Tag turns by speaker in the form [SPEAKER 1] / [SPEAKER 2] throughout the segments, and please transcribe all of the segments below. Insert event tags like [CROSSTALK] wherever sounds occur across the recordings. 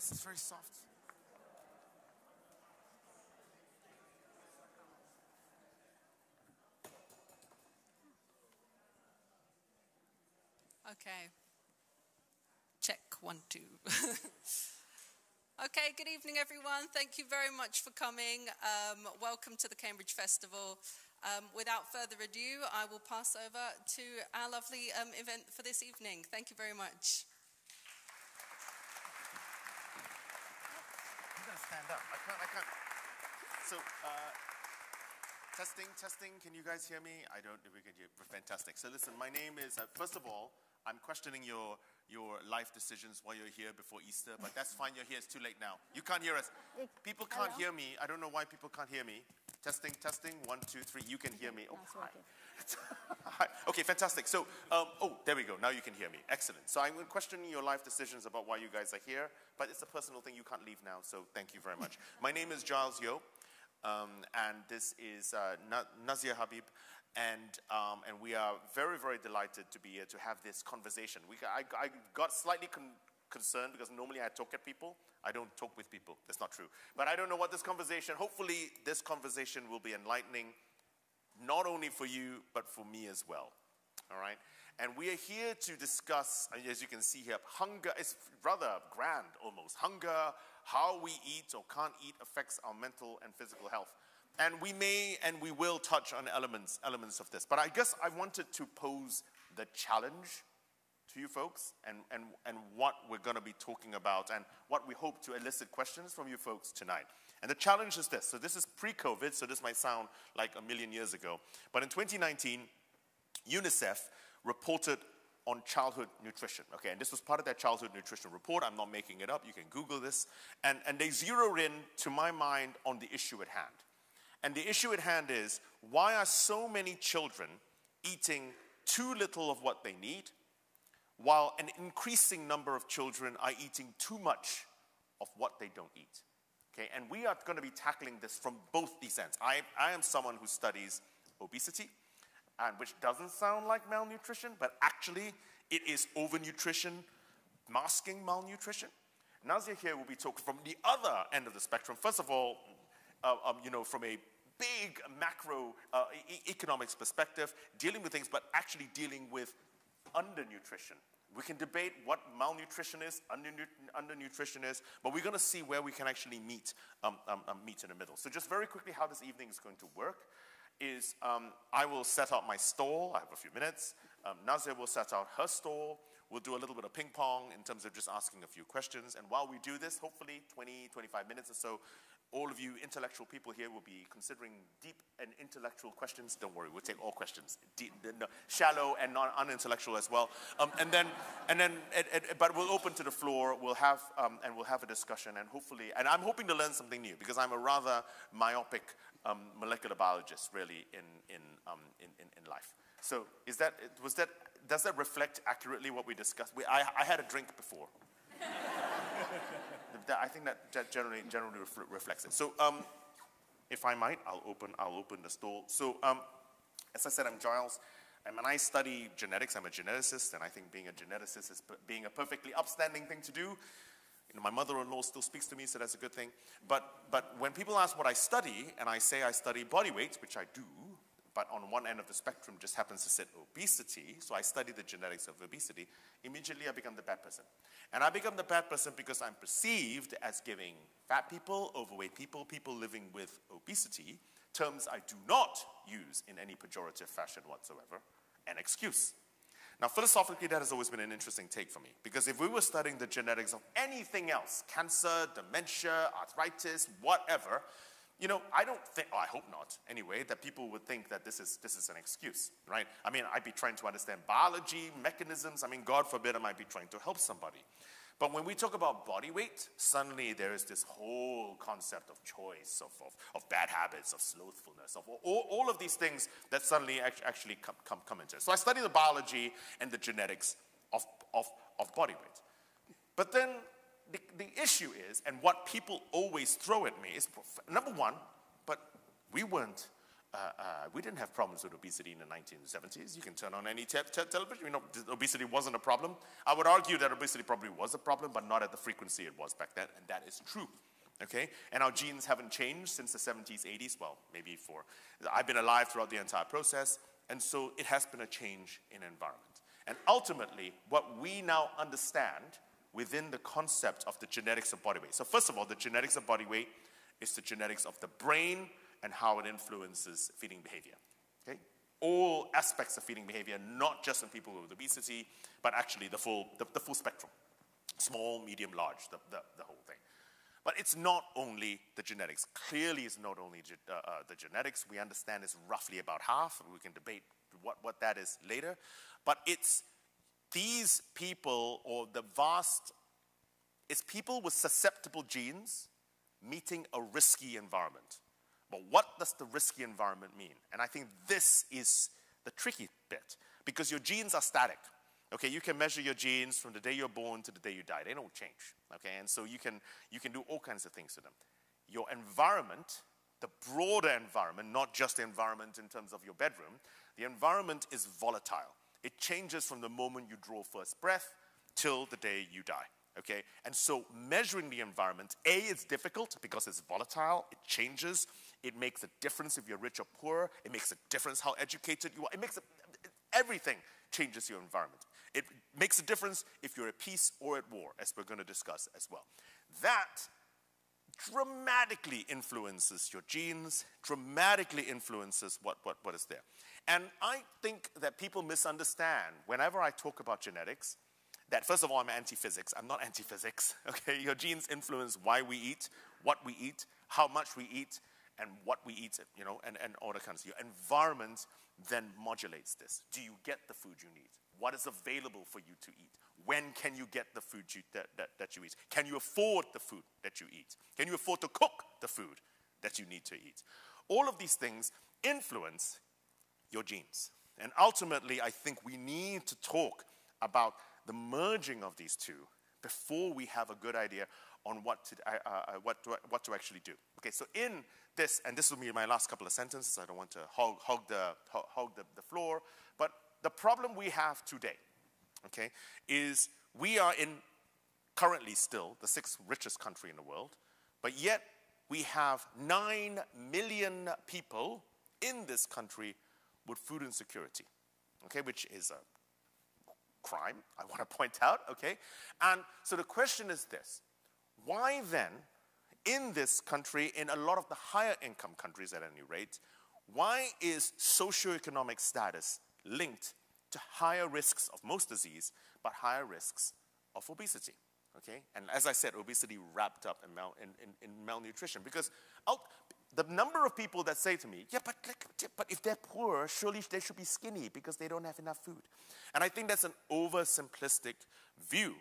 [SPEAKER 1] this is very soft.
[SPEAKER 2] Okay. Check one, two. [LAUGHS] okay, good evening, everyone. Thank you very much for coming. Um, welcome to the Cambridge Festival. Um, without further ado, I will pass over to our lovely um, event for this evening. Thank you very much.
[SPEAKER 1] I'm going to stand up. I can't, I can't. So, uh, testing, testing. Can you guys hear me? I don't, we can hear. Fantastic. So, listen, my name is, uh, first of all, I'm questioning your, your life decisions while you're here before Easter, but that's fine. You're here. It's too late now. You can't hear us. People can't
[SPEAKER 3] Hello?
[SPEAKER 1] hear me. I don't know why people can't hear me. Testing, testing. One, two, three. You can hear me. Oh, hi. [LAUGHS] Hi. Okay, fantastic. So, um, oh, there we go. Now you can hear me. Excellent. So I'm questioning your life decisions about why you guys are here, but it's a personal thing. You can't leave now, so thank you very much. [LAUGHS] My name is Giles Yeo, um, and this is uh, Na- Nazia Habib, and, um, and we are very, very delighted to be here to have this conversation. We, I, I got slightly concerned because normally I talk at people. I don't talk with people. That's not true. But I don't know what this conversation, hopefully, this conversation will be enlightening not only for you, but for me as well. All right? And we are here to discuss, as you can see here, hunger is rather grand almost. Hunger, how we eat or can't eat affects our mental and physical health. And we may and we will touch on elements, elements of this. But I guess I wanted to pose the challenge to you folks and, and, and what we're going to be talking about and what we hope to elicit questions from you folks tonight. And the challenge is this. So this is pre-COVID, so this might sound like a million years ago. But in 2019, UNICEF reported on childhood nutrition. Okay, and this was part of their childhood nutrition report. I'm not making it up. You can Google this. And, and they zeroed in, to my mind, on the issue at hand. And the issue at hand is why are so many children eating too little of what they need, while an increasing number of children are eating too much of what they don't eat? Okay, and we are going to be tackling this from both these ends. I, I am someone who studies obesity, and which doesn't sound like malnutrition, but actually it is overnutrition masking malnutrition. Nazia here will be talking from the other end of the spectrum. First of all, uh, um, you know, from a big macro uh, e- economics perspective, dealing with things, but actually dealing with undernutrition. We can debate what malnutrition is, undernutrition is, but we're going to see where we can actually meet, um, um, um, meet in the middle. So, just very quickly, how this evening is going to work is um, I will set out my stall. I have a few minutes. Um, Nazia will set out her stall. We'll do a little bit of ping pong in terms of just asking a few questions. And while we do this, hopefully 20, 25 minutes or so, all of you intellectual people here will be considering deep and intellectual questions. Don't worry, we'll take all questions, deep, no, shallow and non unintellectual as well. Um, and then, and then, it, it, but we'll open to the floor. We'll have um, and we'll have a discussion, and hopefully, and I'm hoping to learn something new because I'm a rather myopic um, molecular biologist, really, in in, um, in in in life. So, is that was that does that reflect accurately what we discussed? We, I, I had a drink before. [LAUGHS] That- I think that ge- generally, generally refl- reflects it. So, um, if I might, I'll open, I'll open the stall. So, um, as I said, I'm Giles, and I study genetics, I'm a geneticist, and I think being a geneticist is being a perfectly upstanding thing to do. You know, my mother-in-law still speaks to me, so that's a good thing. But, but when people ask what I study, and I say I study body weight, which I do, but on one end of the spectrum just happens to sit obesity, so I study the genetics of obesity, immediately I become the bad person. And I become the bad person because I'm perceived as giving fat people, overweight people, people living with obesity, terms I do not use in any pejorative fashion whatsoever, an excuse. Now, philosophically, that has always been an interesting take for me because if we were studying the genetics of anything else, cancer, dementia, arthritis, whatever, you know, I don't think, oh, I hope not anyway, that people would think that this is, this is an excuse, right? I mean, I'd be trying to understand biology, mechanisms. I mean, God forbid I might be trying to help somebody. But when we talk about body weight, suddenly there is this whole concept of choice, of, of, of bad habits, of slothfulness, of all, all of these things that suddenly actually come, come, come into it. So I study the biology and the genetics of, of, of body weight. But then the, the issue is, and what people always throw at me is number one, but we weren't uh, uh, we didn't have problems with obesity in the 1970s. You can turn on any te te television. You know, obesity wasn't a problem. I would argue that obesity probably was a problem, but not at the frequency it was back then, and that is true. Okay? And our genes haven't changed since the 70s, 80s. Well, maybe for. I've been alive throughout the entire process, and so it has been a change in environment. And ultimately, what we now understand within the concept of the genetics of body weight. So, first of all, the genetics of body weight is the genetics of the brain and how it influences feeding behavior. Okay? All aspects of feeding behavior, not just in people with obesity, but actually the full, the, the full spectrum small, medium, large, the, the, the, whole thing. But it's not only the genetics. Clearly, it's not only ge uh, uh, the genetics. We understand it's roughly about half. We can debate what, what that is later. But it's these people, or the vast, it's people with susceptible genes meeting a risky environment. But what does the risky environment mean? And I think this is the tricky bit because your genes are static. Okay, you can measure your genes from the day you're born to the day you die. They don't change. Okay, and so you can, you can do all kinds of things to them. Your environment, the broader environment, not just the environment in terms of your bedroom, the environment is volatile. It changes from the moment you draw first breath till the day you die. Okay? And so measuring the environment, A, is difficult because it's volatile, it changes, it makes a difference if you're rich or poor, it makes a difference how educated you are, it makes a, everything changes your environment. It makes a difference if you're at peace or at war, as we're going to discuss as well. That dramatically influences your genes, dramatically influences what, what, what is there. And I think that people misunderstand whenever I talk about genetics that, first of all, I'm anti physics. I'm not anti physics. [LAUGHS] Okay? Your genes influence why we eat, what we eat, how much we eat, and what we eat, you know, and, and all the kinds of Your environment then modulates this. Do you get the food you need? What is available for you to eat? When can you get the food you, that, that, that you eat? Can you afford the food that you eat? Can you afford to cook the food that you need to eat? All of these things influence your genes. And ultimately, I think we need to talk about the merging of these two before we have a good idea on what to, uh, uh, what, to, what to actually do. Okay, so in this, and this will be my last couple of sentences, I don't want to hog, hog, the, hog the, the floor, but the problem we have today, okay, is we are in currently still the sixth richest country in the world, but yet we have 9 million people in this country with food insecurity, okay, which is a crime, I want to point out, okay? And so the question is this why then, in this country, in a lot of the higher income countries at any rate, why is socioeconomic status linked to higher risks of most disease, but higher risks of obesity? Okay? And as I said, obesity wrapped up in, mal, in, in, in malnutrition. Because out, the number of people that say to me, yeah, but, but if they're poor, surely they should be skinny because they don't have enough food. And I think that's an oversimplistic view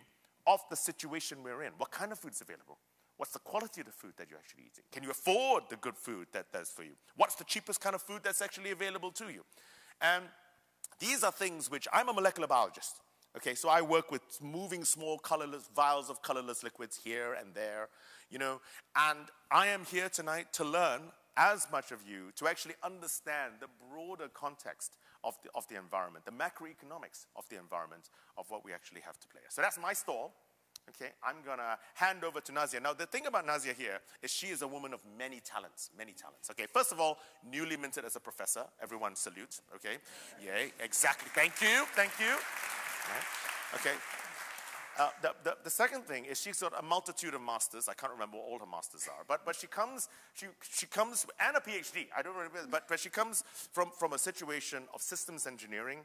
[SPEAKER 1] of the situation we're in. What kind of food is available? What's the quality of the food that you're actually eating? Can you afford the good food that that's for you? What's the cheapest kind of food that's actually available to you? And these are things which I'm a molecular biologist. Okay, so I work with moving small colorless vials of colorless liquids here and there, you know, and I am here tonight to learn as much of you to actually understand the broader context of the, of the environment, the macroeconomics of the environment of what we actually have to play. So that's my stall. Okay, I'm gonna hand over to Nazia. Now, the thing about Nazia here is she is a woman of many talents, many talents. Okay, first of all, newly minted as a professor. Everyone salute. Okay, yay, exactly. Thank you, thank you. Okay. Uh, the, the, the, second thing is she's got a multitude of masters. I can't remember what all her masters are, but, but she comes, she, she comes, and a PhD. I don't remember, but, but she comes from, from a situation of systems engineering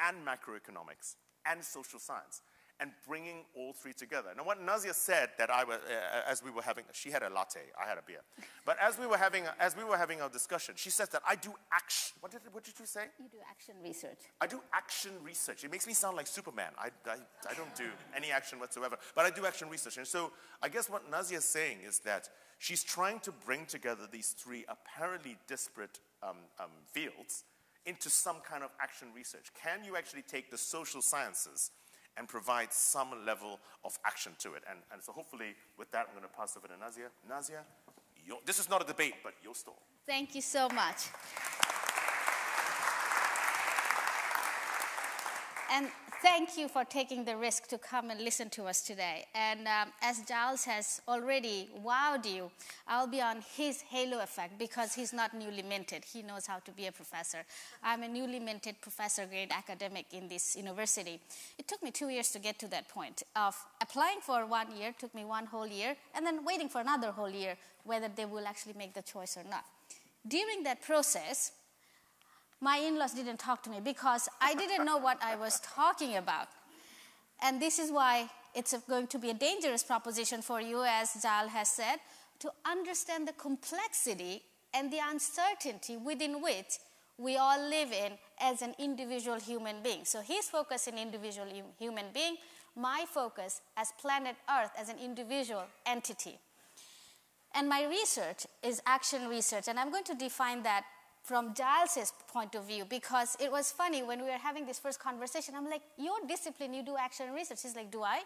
[SPEAKER 1] and macroeconomics and social science and bringing all three together. Now, what Nazia said that I was, uh, as we were having, she had a latte, I had a beer. But as we were having, as we were having our discussion, she says that I do action. What did, what did you say?
[SPEAKER 3] You do action research.
[SPEAKER 1] I do action research. It makes me sound like Superman. I, I, I don't do any action whatsoever, but I do action research. And so I guess what Nazia is saying is that she's trying to bring together these three apparently disparate um, um, fields into some kind of action research. Can you actually take the social sciences and provide some level of action to it. And, and so hopefully with that, I'm going to pass over to Nazia. Nazia, this is not a debate, but your stall.
[SPEAKER 3] Thank you so much. And thank you for taking the risk to come and listen to us today. And um, as Giles has already wowed you, I'll be on his halo effect because he's not newly minted. He knows how to be a professor. I'm a newly minted professor grade academic in this university. It took me two years to get to that point of applying for one year, took me one whole year, and then waiting for another whole year whether they will actually make the choice or not. During that process, my in laws didn't talk to me because I didn't know what I was talking about. And this is why it's going to be a dangerous proposition for you, as Zal has said, to understand the complexity and the uncertainty within which we all live in as an individual human being. So his focus in individual human being, my focus as planet Earth as an individual entity. And my research is action research, and I'm going to define that from Giles's point of view because it was funny when we were having this first conversation. I'm like, Your discipline, you do action research. He's like, Do I?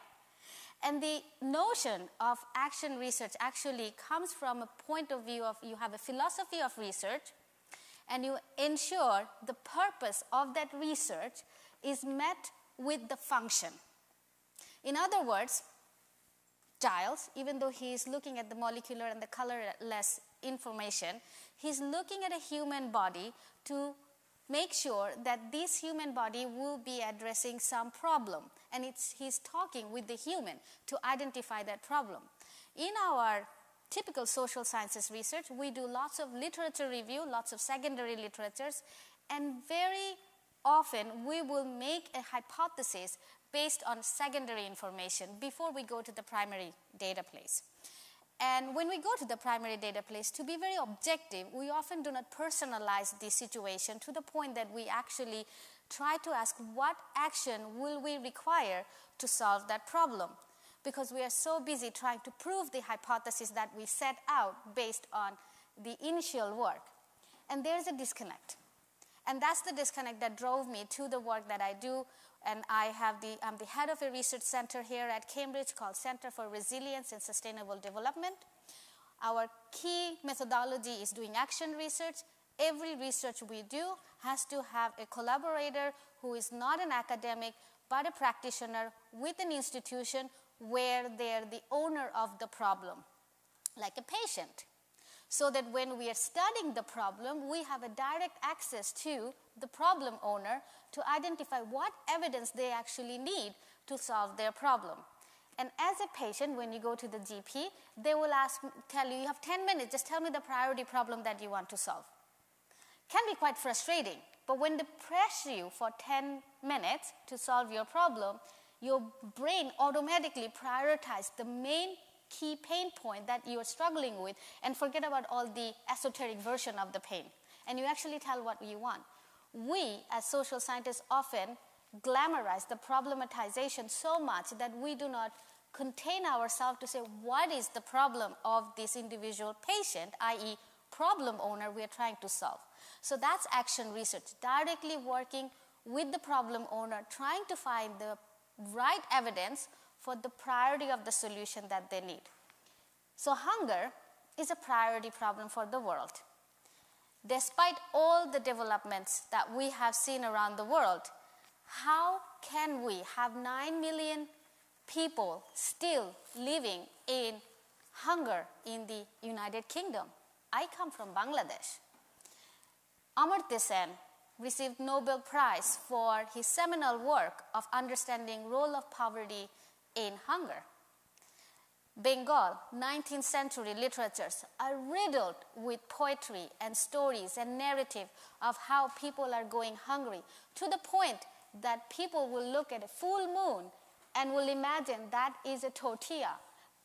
[SPEAKER 3] And the notion of action research actually comes from a point of view of you have a philosophy of research and you ensure the purpose of that research is met with the function. In other words, Giles, even though he is looking at the molecular and the colorless information, he's looking at a human body to make sure that this human body will be addressing some problem. And it's, he's talking with the human to identify that problem. In our typical social sciences research, we do lots of literature review, lots of secondary literatures, and very often we will make a hypothesis based on secondary information before we go to the primary data place. And when we go to the primary data place, to be very objective, we often do not personalize the situation to the point that we actually try to ask what action will we require to solve that problem. Because we are so busy trying to prove the hypothesis that we set out based on the initial work. And there's a disconnect. And that's the disconnect that drove me to the work that I do and I have the, I'm the head of a research center here at Cambridge called Center for Resilience and Sustainable Development. Our key methodology is doing action research. Every research we do has to have a collaborator who is not an academic but a practitioner with an institution where they're the owner of the problem, like a patient so that when we are studying the problem, we have a direct access to the problem owner to identify what evidence they actually need to solve their problem. And as a patient, when you go to the GP, they will ask, tell you, you have 10 minutes, just tell me the priority problem that you want to solve. Can be quite frustrating, but when they pressure you for 10 minutes to solve your problem, your brain automatically prioritizes the main key pain point that you are struggling with and forget about all the esoteric version of the pain. And you actually tell what you want. We, as social scientists, often glamorize the problematization so much that we do not contain ourselves to say what is the problem of this individual patient, i.e., problem owner we are trying to solve. So that's action research, directly working with the problem owner, trying to find the right evidence for the priority of the solution that they need. So, hunger is a priority problem for the world. Despite all the developments that we have seen around the world, how can we have 9 million people still living in hunger in the United Kingdom? I come from Bangladesh. Amartya Sen received Nobel Prize for his seminal work of understanding role of poverty in hunger. Bengal, 19th century literatures are riddled with poetry and stories and narrative of how people are going hungry to the point that people will look at a full moon and will imagine that is a tortilla.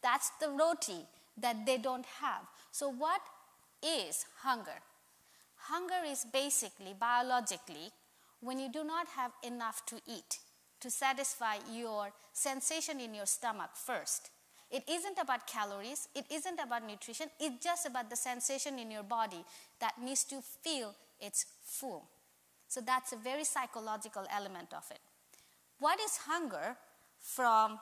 [SPEAKER 3] That's the roti that they don't have. So, what is hunger? Hunger is basically, biologically, when you do not have enough to eat to satisfy your sensation in your stomach first. It isn't about calories, it isn't about nutrition, it's just about the sensation in your body that needs to feel it's full. So that's a very psychological element of it. What is hunger from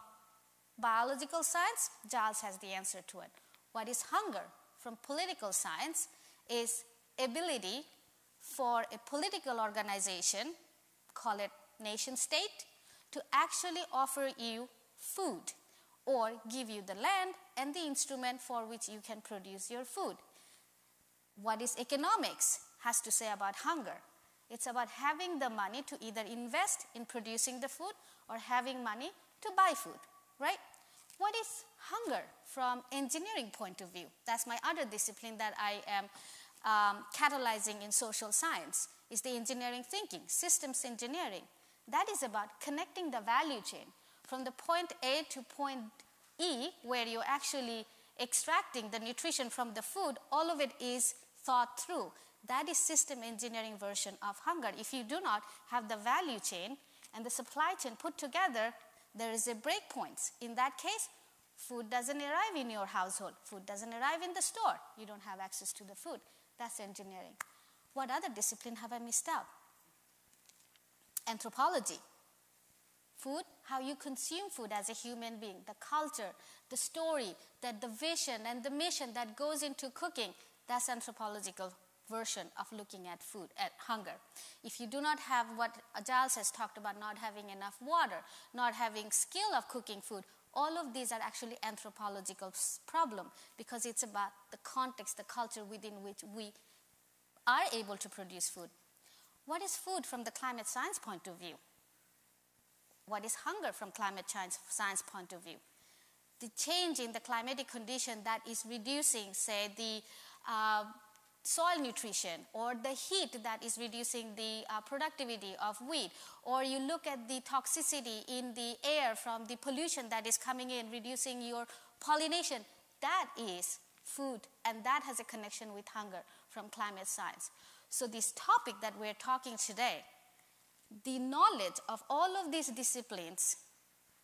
[SPEAKER 3] biological science? Giles has the answer to it. What is hunger from political science is ability for a political organization, call it nation state to actually offer you food or give you the land and the instrument for which you can produce your food. What is economics has to say about hunger? It's about having the money to either invest in producing the food or having money to buy food, right? What is hunger from engineering point of view? That's my other discipline that I am um, catalyzing in social science is the engineering thinking, systems engineering. That is about connecting the value chain from the point A to point E, where you're actually extracting the nutrition from the food, all of it is thought through. That is system engineering version of hunger. If you do not have the value chain and the supply chain put together, there is a break point. In that case, food doesn't arrive in your household. Food doesn't arrive in the store. You don't have access to the food. That's engineering. What other discipline have I missed out? Anthropology. Food, how you consume food as a human being, the culture, the story, that the vision and the mission that goes into cooking, that's anthropological version of looking at food, at hunger. If you do not have what Giles has talked about, not having enough water, not having skill of cooking food, all of these are actually anthropological problem because it's about the context, the culture within which we are able to produce food. What is food from the climate science point of view? What is hunger from climate science point of view? The change in the climatic condition that is reducing, say, the uh, soil nutrition or the heat that is reducing the uh, productivity of wheat or you look at the toxicity in the air from the pollution that is coming in reducing your pollination that is food and that has a connection with hunger from climate science so this topic that we're talking today the knowledge of all of these disciplines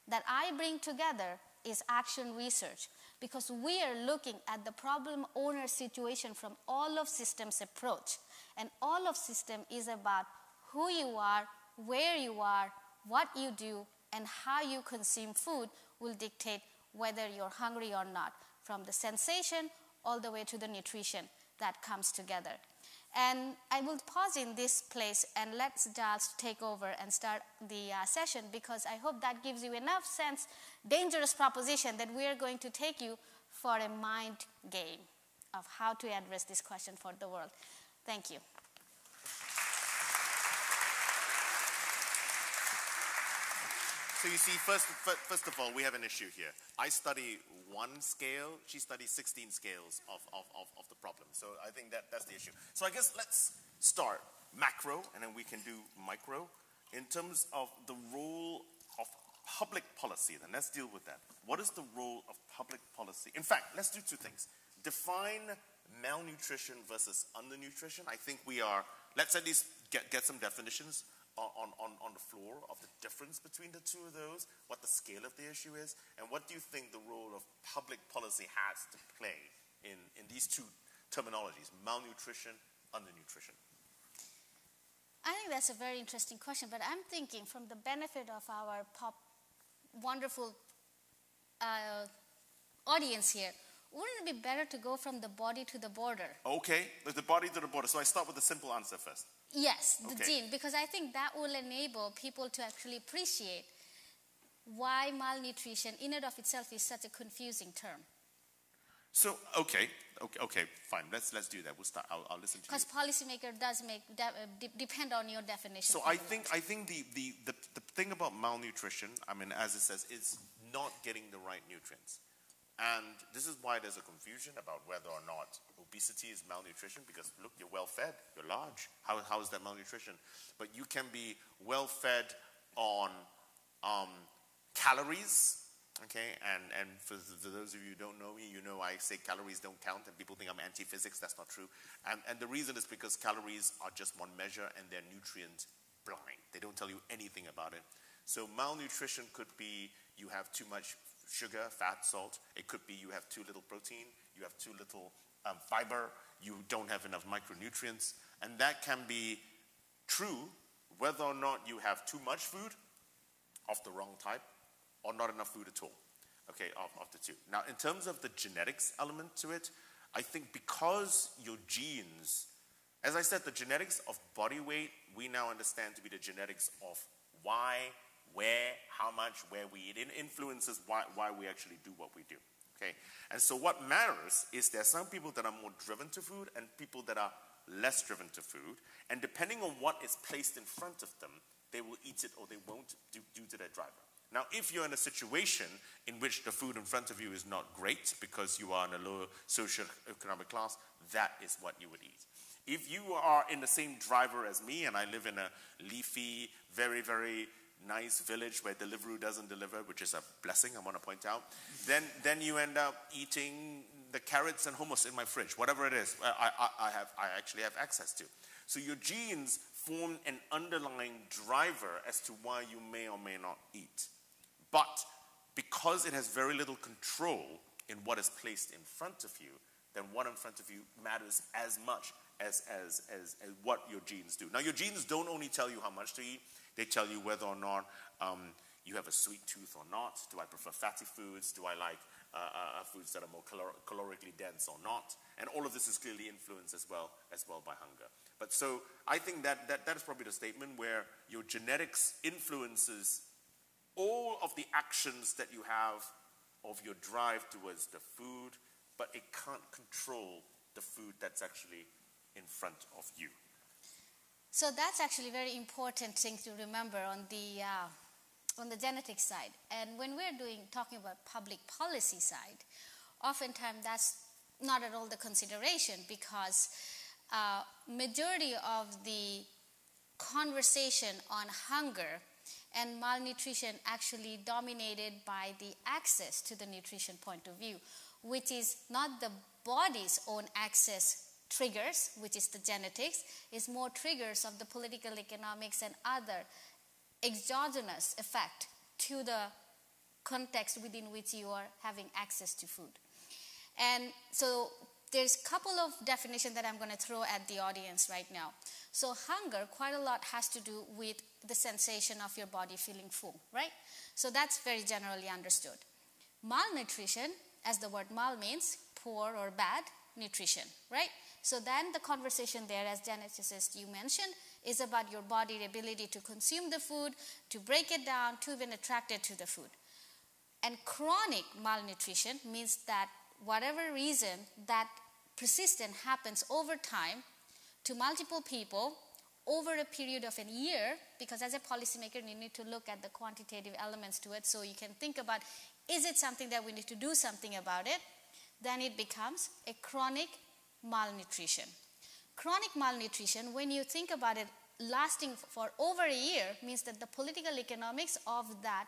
[SPEAKER 3] that i bring together is action research because we are looking at the problem owner situation from all of systems approach. And all of system is about who you are where you are what you do and how you consume food will dictate whether you're hungry or not from the sensation all the way to the nutrition that comes together and I will pause in this place and let Giles take over and start the uh, session because I hope that gives you enough sense, dangerous proposition that we are going to take you for a mind game of how to address this question for the world. Thank you.
[SPEAKER 1] So you see, first, first of all, we have an issue here. I study one scale, she studies 16 scales of, of, of, of, the problem. So I think that, that's the issue. So I guess let's start macro, and then we can do micro. In terms of the role of public policy, then let's deal with that. What is the role of public policy? In fact, let's do two things. Define malnutrition versus undernutrition. I think we are, let's at least get, get some definitions on, on, on the floor of the difference between the two of those, what the scale of the issue is, and what do you think the role of public policy has to play in, in these two terminologies, malnutrition, undernutrition?
[SPEAKER 3] I think that's a very interesting question, but I'm thinking from the benefit of our pop, wonderful uh, audience here, wouldn't it be better to go from the body to the border?
[SPEAKER 1] Okay, the body to the border. So I start with the simple answer first.
[SPEAKER 3] Yes, the okay. gene, because I think that will enable people to actually appreciate why malnutrition in and of itself is such a confusing term.
[SPEAKER 1] So, okay, okay, okay, fine. Let's let's do that. We'll start. I'll, I'll listen to you.
[SPEAKER 3] Because policymaker does make de- uh, depend on your definition.
[SPEAKER 1] So I think I think the, the, the the thing about malnutrition, I mean, as it says, is not getting the right nutrients. And this is why there's a confusion about whether or not obesity is malnutrition because look, you're well fed, you're large. How, how is that malnutrition? But you can be well fed on um, calories, okay? And, and for, for, those of you who don't know me, you know I say calories don't count and people think I'm anti physics. That's not true. And, and the reason is because calories are just one measure and they're nutrient blind, they don't tell you anything about it. So malnutrition could be you have too much sugar, fat, salt. It could be you have too little protein, you have too little um, fiber, you don't have enough micronutrients. And that can be true whether or not you have too much food of the wrong type or not enough food at all. Okay, of, of the two. Now, in terms of the genetics element to it, I think because your genes, as I said, the genetics of body weight, we now understand to be the genetics of why, where, how much, where we eat. It influences why, why we actually do what we do. Okay? And so what matters is there are some people that are more driven to food and people that are less driven to food. And depending on what is placed in front of them, they will eat it or they won't due, to their driver. Now, if you're in a situation in which the food in front of you is not great because you are in a lower socio-economic class, that is what you would eat. If you are in the same driver as me and I live in a leafy, very, very nice village where Deliveroo doesn't deliver, which is a blessing, I want to point out, then, then you end up eating the carrots and hummus in my fridge, whatever it is, uh, I, I, I, have, I actually have access to. So your genes form an underlying driver as to why you may or may not eat. But because it has very little control in what is placed in front of you, then what in front of you matters as much as, as, as, as what your genes do. Now, your genes don't only tell you how much to eat, they tell you whether or not um, you have a sweet tooth or not. Do I prefer fatty foods? Do I like uh, uh, uh, foods that are more calor calorically dense or not? And all of this is clearly influenced as well, as well by hunger. But so I think that, that, that is probably the statement where your genetics influences all of the actions that you have of your drive towards the food, but it can't control the food that's actually in front of you.
[SPEAKER 3] So that's actually a very important thing to remember on the, uh, on the genetic side. And when we're doing, talking about public policy side, oftentimes that's not at all the consideration because uh, majority of the conversation on hunger and malnutrition actually dominated by the access to the nutrition point of view, which is not the body's own access triggers, which is the genetics, is more triggers of the political economics and other exogenous effect to the context within which you are having access to food. And so there's a couple of definitions that I'm going to throw at the audience right now. So hunger, quite a lot has to do with the sensation of your body feeling full, right? So that's very generally understood. Malnutrition, as the word mal means, poor or bad nutrition, right? So then the conversation there, as geneticist you mentioned, is about your body the ability to consume the food, to break it down, to even attracted to the food. And chronic malnutrition means that whatever reason that persistent happens over time to multiple people over a period of a year, because as a policymaker, you need to look at the quantitative elements to it. So you can think about is it something that we need to do something about it? Then it becomes a chronic malnutrition. Chronic malnutrition, when you think about it, lasting for over a year means that the political economics of that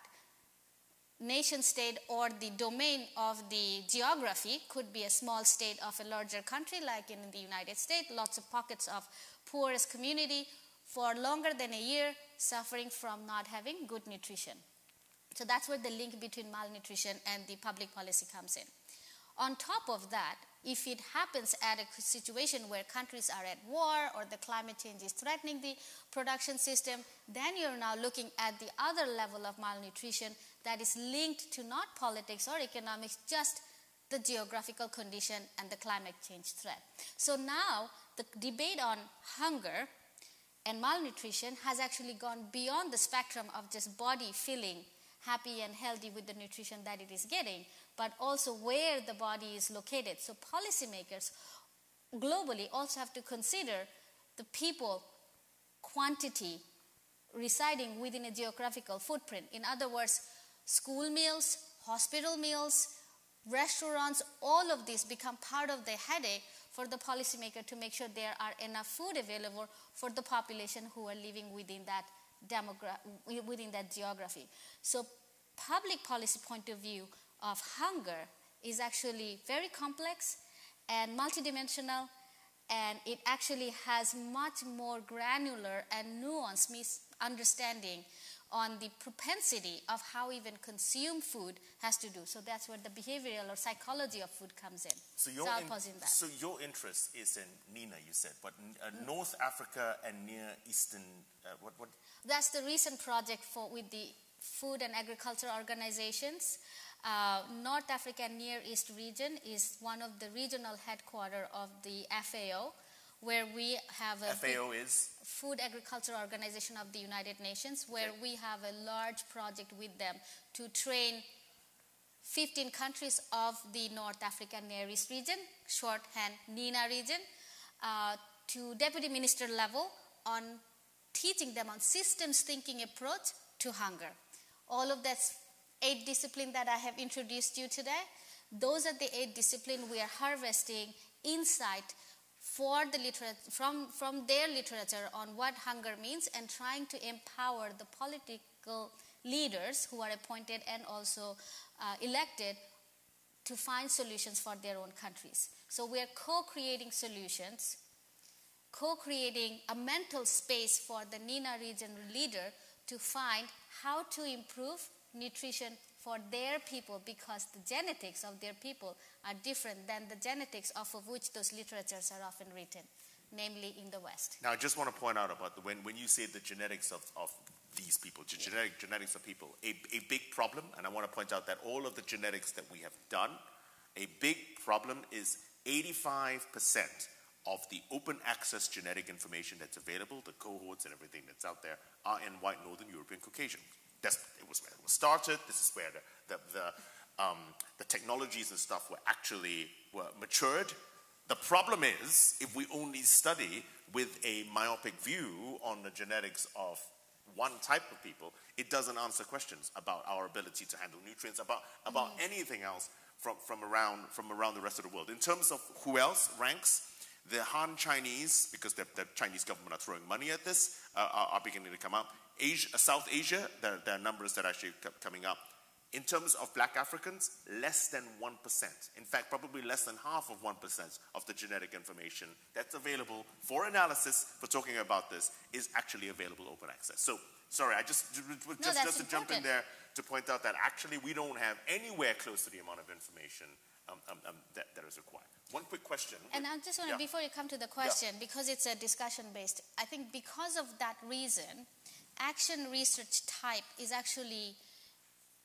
[SPEAKER 3] nation state or the domain of the geography could be a small state of a larger country like in the United States, lots of pockets of poorest community for longer than a year suffering from not having good nutrition. So that's where the link between malnutrition and the public policy comes in. On top of that, if it happens at a situation where countries are at war or the climate change is threatening the production system, then you're now looking at the other level of malnutrition that is linked to not politics or economics, just the geographical condition and the climate change threat. So now the debate on hunger and malnutrition has actually gone beyond the spectrum of just body feeling happy and healthy with the nutrition that it is getting, but also where the body is located. So policymakers globally also have to consider the people quantity residing within a geographical footprint. In other words, school meals, hospital meals, restaurants, all of these become part of the headache for the policymaker to make sure there are enough food available for the population who are living within that demogra- within that geography. So public policy point of view of hunger is actually very complex and multidimensional and it actually has much more granular and nuanced misunderstanding on the propensity of how even consume food has to do. So that's where the behavioral or psychology of food comes in.
[SPEAKER 1] So your,
[SPEAKER 3] so,
[SPEAKER 1] in, so your interest is in NENA, you said, but uh, North Africa and Near Eastern, uh, what, what?
[SPEAKER 3] That's the recent project for with the food and agriculture organizations. Uh, North Africa and Near East region is one of the regional headquarters of the FAO, where we have a
[SPEAKER 1] FAO is
[SPEAKER 3] Food Agriculture Organization of the United Nations, where
[SPEAKER 1] Okay.
[SPEAKER 3] we have a large project with them to train 15 countries of the North African Near East region, shorthand NENA region, uh, to deputy minister level on teaching them on systems thinking approach to hunger. All of that's eight discipline that I have introduced you today. Those are the eight discipline we are harvesting insight for the from, from their literature on what hunger means and trying to empower the political leaders who are appointed and also uh, elected to find solutions for their own countries. So we are co-creating solutions, co-creating a mental space for the NENA region leader to find how to improve nutrition for their people because the genetics of their people are different than the genetics off of which those literatures are often written, namely in the West.
[SPEAKER 1] Now, I just want to point out about the, when, when you say the genetics of, of these people, the genetic, genetics of people, a, a big problem, and I want to point out that all of the genetics that we have done, a big problem is 85% of the open access genetic information that's available, the cohorts and everything that's out there, are in white Northern European Caucasian. That's, it was where it was started. This is where the, the, the, um, the technologies and stuff were actually were matured. The problem is, if we only study with a myopic view on the genetics of one type of people, it doesn't answer questions about our ability to handle nutrients, about, about anything else from, from, around, from around the rest of the world. In terms of who else ranks, the Han Chinese, because the, the Chinese government are throwing money at this, uh, are, are beginning to come up. Asia, South Asia, there, there are numbers that are actually co- coming up. In terms of black Africans, less than 1%. In fact, probably less than half of 1% of the genetic information that's available for analysis for talking about this is actually available open access. So, sorry, I just, just,
[SPEAKER 3] that's
[SPEAKER 1] just to jump in there to point out that actually we don't have anywhere close to the amount of information um, um, um, that, that is required. One quick question.
[SPEAKER 3] And I just want to,
[SPEAKER 1] Yeah.
[SPEAKER 3] before you come to the question, because it's a discussion based, I think because of that reason, action research type is actually,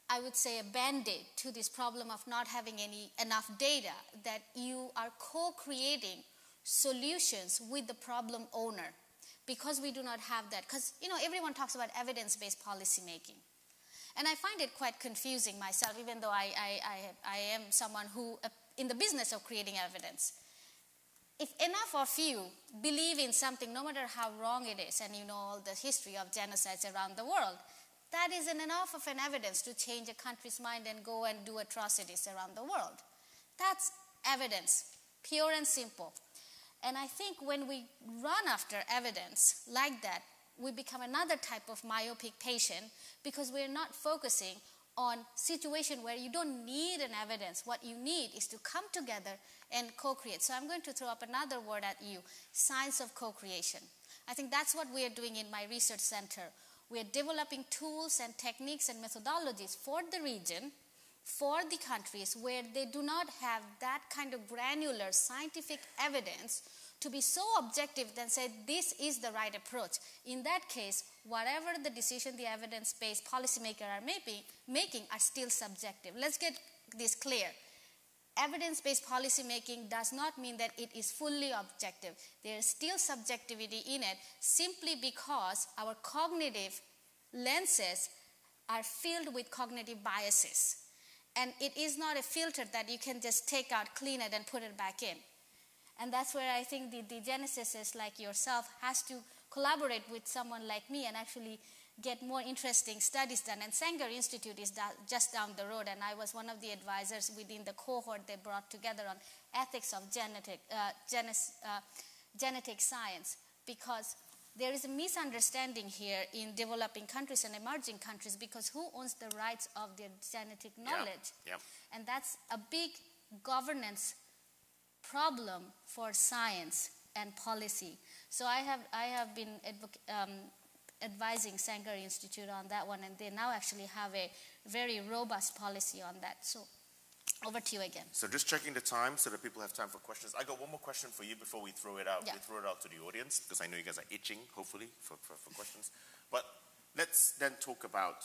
[SPEAKER 3] I would say, a band aid to this problem of not having any enough data, that you are co creating solutions with the problem owner because we do not have that. Because, you know, everyone talks about evidence based policy making. And I find it quite confusing myself, even though I, I, I, I am someone who, uh, in the business of creating evidence. If enough of you believe in something, no matter how wrong it is, and you know all the history of genocides around the world, that isn't enough of an evidence to change a country's mind and go and do atrocities around the world. That's evidence, pure and simple. And I think when we run after evidence like that, we become another type of myopic patient because we're not focusing on situation where you don't need an evidence. What you need is to come together and co-create. So I'm going to throw up another word at you, science of co-creation. I think that's what we are doing in my research center. We are developing tools and techniques and methodologies for the region for the countries where they do not have that kind of granular scientific evidence to be so objective then say this is the right approach. In that case, whatever the decision the evidence-based policymaker are making, making are still subjective. Let's get this clear. Evidence-based policymaking does not mean that it is fully objective. There is still subjectivity in it simply because our cognitive lenses are filled with cognitive biases. And it is not a filter that you can just take out, clean it, and put it back in. And that's where I think the, the genesisist like yourself has to collaborate with someone like me and actually get more interesting studies done. And Sanger Institute is da- just down the road, and I was one of the advisors within the cohort they brought together on ethics of genetic, uh, genes, uh, genetic science because there is a misunderstanding here in developing countries and emerging countries because who owns the rights of their genetic knowledge? Yeah.
[SPEAKER 1] yeah.
[SPEAKER 3] And that's a big governance problem for science and policy. So I have, I have been um, advising Sanger Institute on that one, and they now actually have a very robust policy on that. So over to you again.
[SPEAKER 1] So just checking the time so that people have time for questions. I got one more question for you before we throw it out.
[SPEAKER 3] Yeah.
[SPEAKER 1] We throw it out to the audience because I know you guys are itching, hopefully, for, for, for questions. But let's then talk about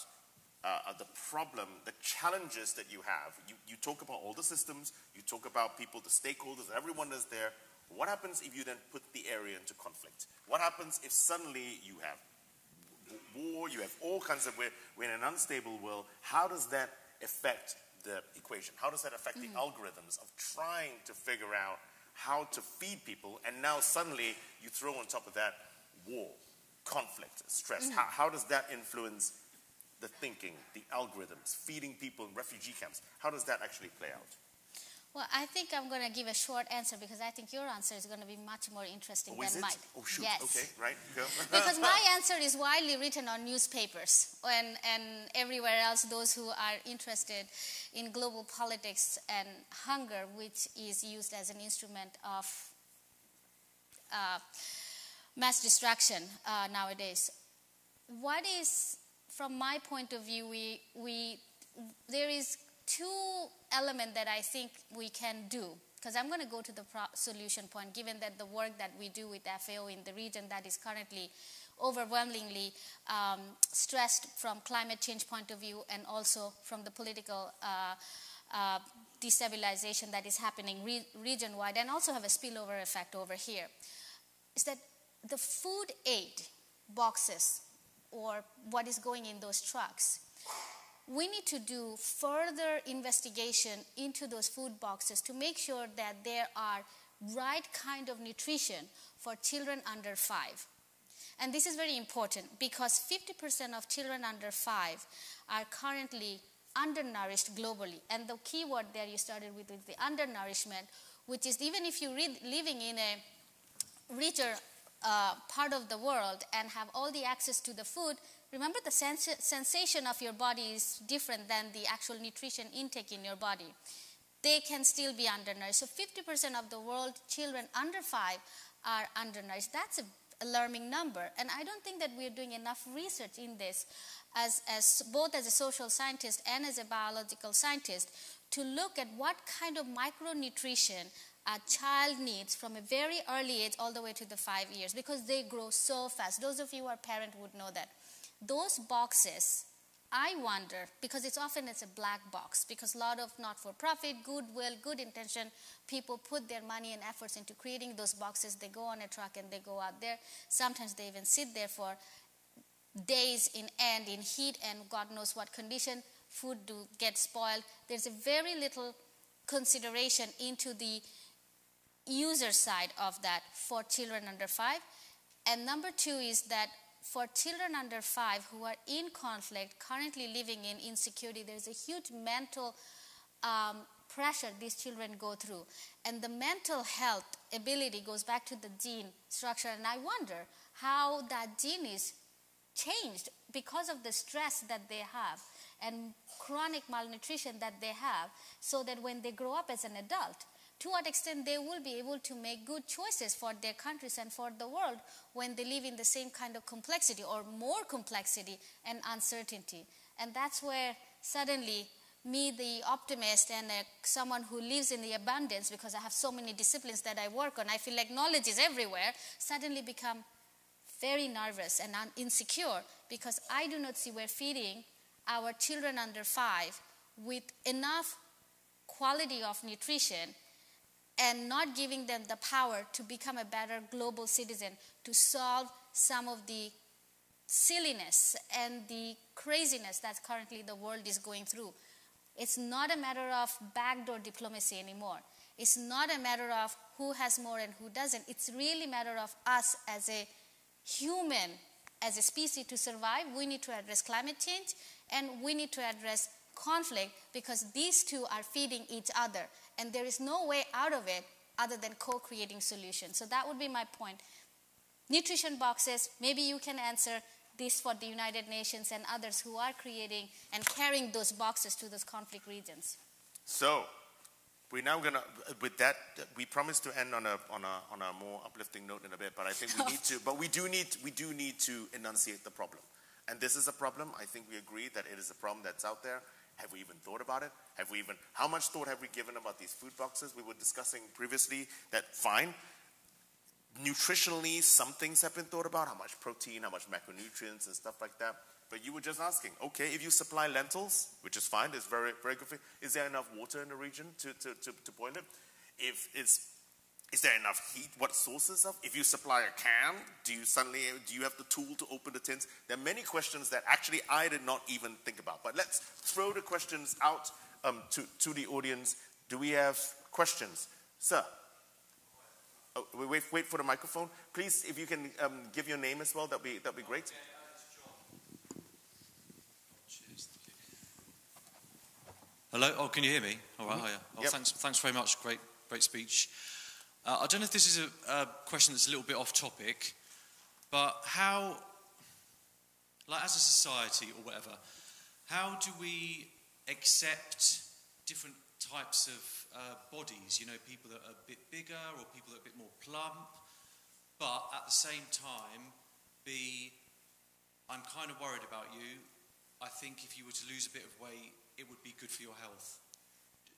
[SPEAKER 1] uh, the problem, the challenges that you have. You, you talk about all the systems, you talk about people, the stakeholders, everyone is there. What happens if you then put the area into conflict? What happens if suddenly you have war, you have all kinds of, we're, we're in an unstable world. How does that affect the equation? How does that affect mm-hmm. the algorithms of trying to figure out how to feed people? And now suddenly you throw on top of that war, conflict, stress. Mm-hmm. How, how does that influence the thinking, the algorithms, feeding people in refugee camps? How does that actually play out?
[SPEAKER 3] Well, I think I'm going to give a short answer because I think your answer is going to be much more interesting
[SPEAKER 1] oh,
[SPEAKER 3] than mine.
[SPEAKER 1] Oh, shoot. Yes. Okay, right. Go. [LAUGHS] [LAUGHS]
[SPEAKER 3] because my answer is widely written on newspapers and, and everywhere else, those who are interested in global politics and hunger, which is used as an instrument of uh, mass destruction uh, nowadays. What is, from my point of view, we, we, there is two elements that I think we can do. Because I'm going to go to the solution point given that the work that we do with FAO in the region that is currently overwhelmingly um, stressed from climate change point of view and also from the political uh, uh, destabilization that is happening re region-wide and also have a spillover effect over here is that the food aid boxes or what is going in those trucks we need to do further investigation into those food boxes to make sure that there are right kind of nutrition for children under five. And this is very important because 50% of children under five are currently undernourished globally. And the key word there you started with is the undernourishment, which is even if you're living in a richer uh, part of the world and have all the access to the food, Remember, the sens sensation of your body is different than the actual nutrition intake in your body. They can still be undernourished. So 50% of the world children under five are undernourished. That's a alarming number. And I don't think that we're doing enough research in this, as, as both as a social scientist and as a biological scientist, to look at what kind of micronutrition a child needs from a very early age all the way to the five years because they grow so fast. Those of you who are parents would know that those boxes I wonder because it's often it's a black box because a lot of not-for-profit, goodwill, good intention people put their money and efforts into creating those boxes. They go on a truck and they go out there. Sometimes they even sit there for days in end in heat and God knows what condition. Food do get spoiled. There's a very little consideration into the user side of that for children under five. And number two is that for children under five who are in conflict, currently living in insecurity, there's a huge mental um, pressure these children go through. And the mental health ability goes back to the gene structure. And I wonder how that gene is changed because of the stress that they have and chronic malnutrition that they have, so that when they grow up as an adult, to what extent they will be able to make good choices for their countries and for the world when they live in the same kind of complexity or more complexity and uncertainty. And that's where suddenly me, the optimist, and uh, someone who lives in the abundance, because I have so many disciplines that I work on, I feel like knowledge is everywhere, suddenly become very nervous and insecure because I do not see we're feeding our children under five with enough quality of nutrition and not giving them the power to become a better global citizen to solve some of the silliness and the craziness that currently the world is going through. It's not a matter of backdoor diplomacy anymore. It's not a matter of who has more and who doesn't. It's really a matter of us as a human, as a species to survive. We need to address climate change and we need to address conflict because these two are feeding each other and there is no way out of it other than co-creating solutions. So that would be my point. Nutrition boxes, maybe you can answer this for the United Nations and others who are creating and carrying those boxes to those conflict regions.
[SPEAKER 1] So, we're now going to, with that, we promised to end on a, on, a, on a more uplifting note in a bit, but I think we need to, but we do need, we do need to enunciate the problem. And this is a problem. I think we agree that it is a problem that's out there. Have we even thought about it? Have we even, how much thought have we given about these food boxes? We were discussing previously that fine, nutritionally, some things have been thought about, how much protein, how much macronutrients and stuff like that. But you were just asking, okay, if you supply lentils, which is fine, it's very, very good for you, is there enough water in the region to, to, to, to boil it? If it's Is there enough heat? What sources of? If you supply a can, do you suddenly do you have the tool to open the tins? There are many questions that actually I did not even think about. But let's throw the questions out um, to, to the audience. Do we have questions? Sir. Oh, wait, wait for the microphone. Please, if you can um, give your name as well, that'd be, that'd be great.
[SPEAKER 4] Hello. Oh, can you hear me? All right.
[SPEAKER 1] Mm-hmm.
[SPEAKER 4] Hiya. Oh,
[SPEAKER 1] Yep.
[SPEAKER 4] thanks. Thanks very much. Great, great speech. Uh, I don't know if this is a, a question that's a little bit off topic, but how, like as a society or whatever, how do we accept different types of uh, bodies? You know, people that are a bit bigger or people that are a bit more plump, but at the same time, be, I'm kind of worried about you. I think if you were to lose a bit of weight, it would be good for your health.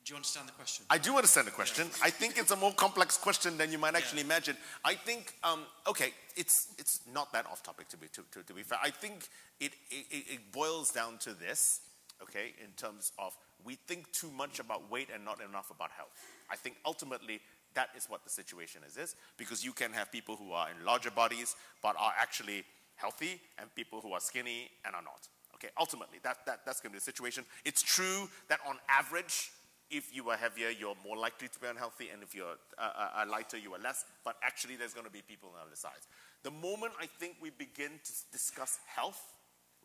[SPEAKER 4] Do you understand the question?
[SPEAKER 1] I do understand the question. I think it's a more complex question than you might actually imagine. I think, um, okay, it's, it's not that off topic to be, to, to, to be fair. I think it, it, it boils down to this, okay, in terms of we think too much about weight and not enough about health. I think ultimately that is what the situation is, is because you can have people who are in larger bodies but are actually healthy and people who are skinny and are not. Okay, ultimately, that, that, that's going to be the situation. It's true that on average, if you are heavier, you're more likely to be unhealthy, and if you're uh, uh, uh, lighter, you are less. But actually, there's going to be people on the other sides. The moment I think we begin to discuss health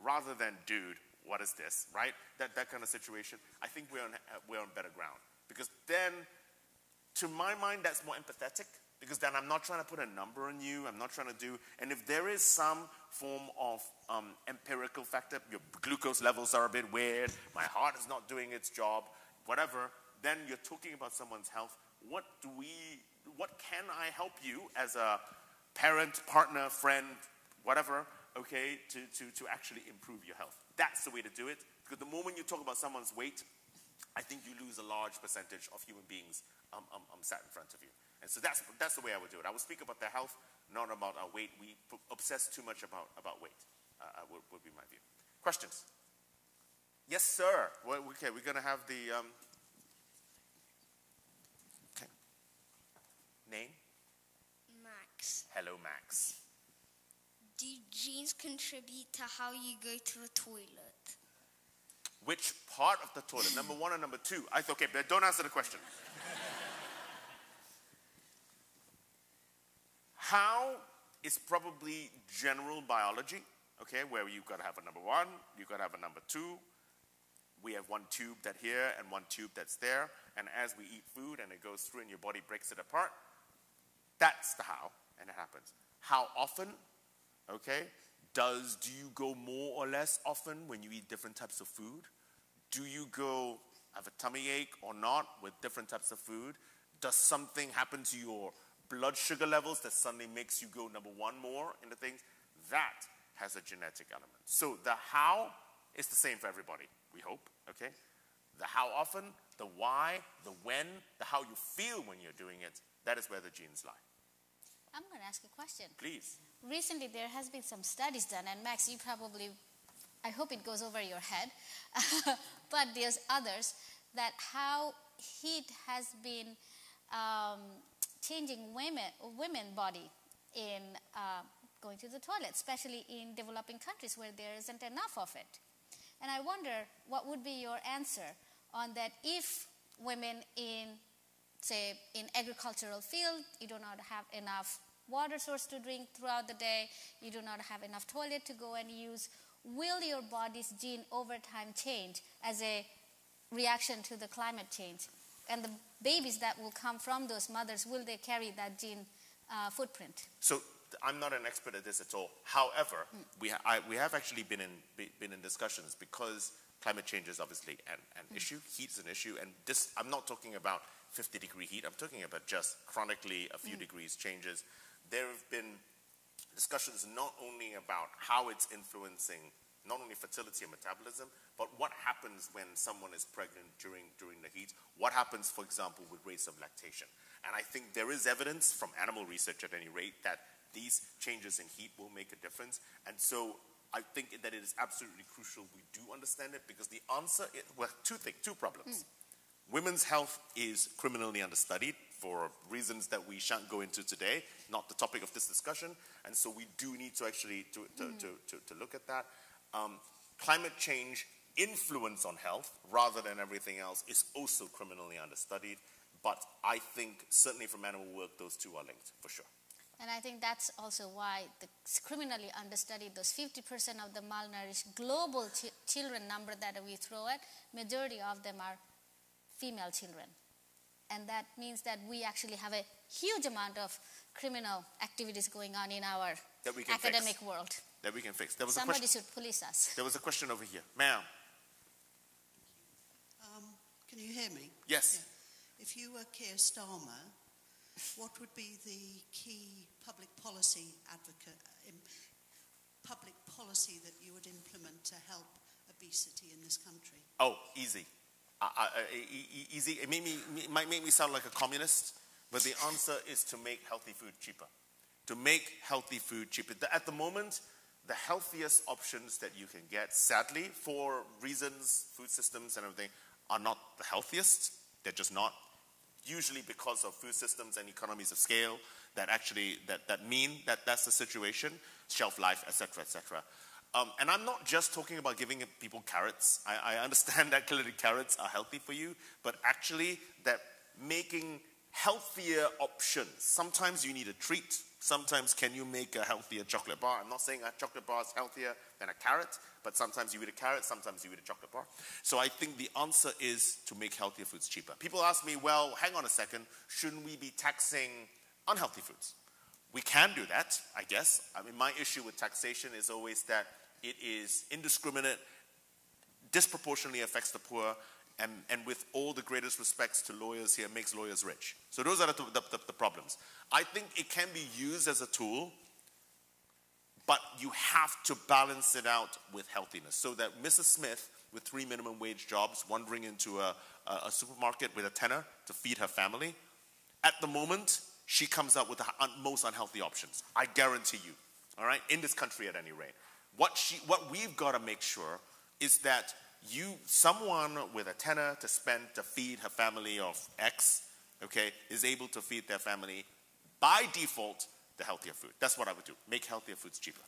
[SPEAKER 1] rather than, dude, what is this, right? That, that kind of situation, I think we're on, uh, we're on better ground. Because then, to my mind, that's more empathetic. Because then I'm not trying to put a number on you, I'm not trying to do, and if there is some form of um, empirical factor, your glucose levels are a bit weird, my heart is not doing its job, whatever, then you're talking about someone's health. What do we, what can I help you as a parent, partner, friend, whatever, okay, to, to, to actually improve your health? That's the way to do it. Because the moment you talk about someone's weight, I think you lose a large percentage of human beings um, um, um, sat in front of you. And so that's, that's the way I would do it. I would speak about their health, not about our weight. We obsess too much about, about weight, uh, uh, would, would be my view. Questions? Yes, sir. Well, okay, we're going to have the. Um, okay. Name?
[SPEAKER 5] Max,
[SPEAKER 1] Hello, Max.
[SPEAKER 5] do genes contribute to how you go to the toilet?
[SPEAKER 1] Which part of the toilet? Number one or number two? I okay, but don't answer the question. How is probably general biology, okay, where you've got to have a number one, you've got to have a number two. We have one tube that here and one tube that's there, and as we eat food and it goes through and your body breaks it apart, that's the how, and it happens. How often, okay? Does do you go more or less often when you eat different types of food? Do you go have a tummy ache or not with different types of food? Does something happen to your blood sugar levels that suddenly makes you go number one more in the things? That has a genetic element. So the how is the same for everybody, we hope, okay? The how often, the why, the when, the how you feel when you're doing it, that is where the genes lie.
[SPEAKER 3] I'm going to ask a question.
[SPEAKER 1] Please.
[SPEAKER 3] Recently, there has been some studies done, and Max, you probably, I hope it goes over your head, [LAUGHS] but there's others that how heat has been um, changing women, women body in uh, going to the toilet, especially in developing countries where there isn't enough of it. And I wonder what would be your answer on that if women in say in agricultural field you do not have enough water source to drink throughout the day you do not have enough toilet to go and use will your body's gene over time change as a reaction to the climate change? And the babies that will come from those mothers will they carry that gene uh, footprint?
[SPEAKER 1] So I'm not an expert at this at all. However, we, ha- I, we have actually been in, be- been in discussions because climate change is obviously an, an hmm. issue. Heat is an issue. And this, I'm not talking about 50 degree heat. I'm talking about just chronically a few hmm. degrees changes. There have been discussions not only about how it's influencing not only fertility and metabolism, but what happens when someone is pregnant during, during the heat. What happens, for example, with rates of lactation. And I think there is evidence from animal research at any rate that these changes in heat will make a difference. And so I think that it is absolutely crucial we do understand it because the answer, is, well, two things, two problems. Women's health is criminally understudied for reasons that we shan't go into today, not the topic of this discussion. And so we do need to actually to, to, mm. to, to, to, look at that. Um, climate change influence on health rather than everything else is also criminally understudied. But I think certainly from animal work, those two are linked for sure.
[SPEAKER 3] And I think that's also why the criminally understudied, those 50% of the malnourished global ch children number that we throw at, majority of them are female children. And that means that we actually have a huge amount of criminal activities going on in our academic
[SPEAKER 1] fix.
[SPEAKER 3] world.
[SPEAKER 1] That we can fix. There was
[SPEAKER 3] Somebody
[SPEAKER 1] a question,
[SPEAKER 3] should police us.
[SPEAKER 1] There was a question over here. Ma'am.
[SPEAKER 6] Um, can you hear me?
[SPEAKER 1] Yes.
[SPEAKER 6] Yeah. If you were Keir Starmer, what would be the key public policy advocate, public policy that you would implement to help obesity in this country?
[SPEAKER 1] Oh, easy. Uh, uh, easy. It, me, it might make me sound like a communist, but the answer is to make healthy food cheaper. To make healthy food cheaper. At the moment, the healthiest options that you can get, sadly, for reasons, food systems and everything, are not the healthiest. They're just not. Usually because of food systems and economies of scale that actually that, that mean that that's the situation, shelf life, etc., etc. Um, and I'm not just talking about giving people carrots. I, I understand [LAUGHS] that clearly carrots are healthy for you, but actually that making healthier options. Sometimes you need a treat. Sometimes can you make a healthier chocolate bar? I'm not saying a chocolate bar is healthier than a carrot, but sometimes you eat a carrot, sometimes you eat a chocolate bar. So I think the answer is to make healthier foods cheaper. People ask me, well, hang on a second, shouldn't we be taxing unhealthy foods? We can do that, I guess. I mean, my issue with taxation is always that it is indiscriminate, disproportionately affects the poor, and, and with all the greatest respects to lawyers here, makes lawyers rich. So those are the, the, the, the problems. I think it can be used as a tool, but you have to balance it out with healthiness so that Mrs. Smith, with three minimum wage jobs, wandering into a, a, a supermarket with a tenner to feed her family, at the moment, she comes up with the most unhealthy options. I guarantee you, all right, in this country at any rate. What, she, what we've got to make sure is that you, someone with a tenner to spend to feed her family of X, okay, is able to feed their family by default the healthier food. That's what I would do. Make healthier foods cheaper.